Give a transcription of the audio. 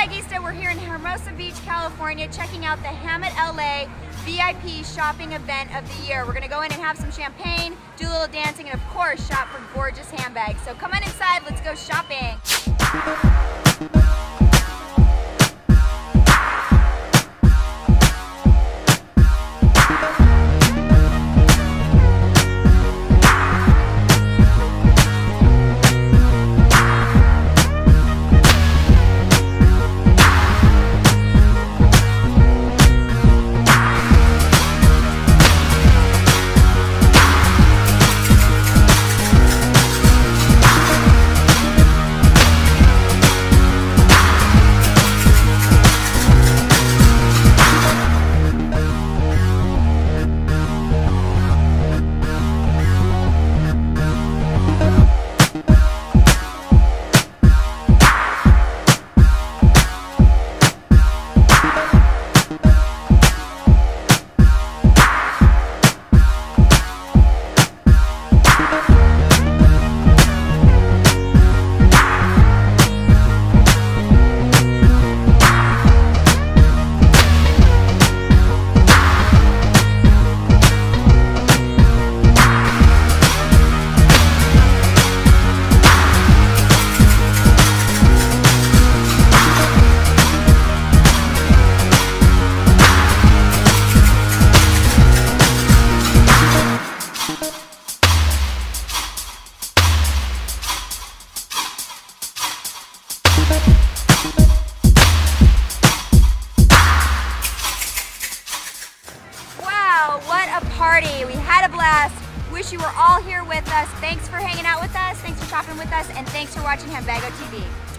Handbagista, we're here in Hermosa Beach, California, checking out the Hammitt LA VIP shopping event of the year. We're gonna go in and have some champagne, do a little dancing, and of course, shop for gorgeous handbags. So come on inside, let's go shopping. What a party. We had a blast. Wish you were all here with us. Thanks for hanging out with us. Thanks for shopping with us. And thanks for watching Handbago TV.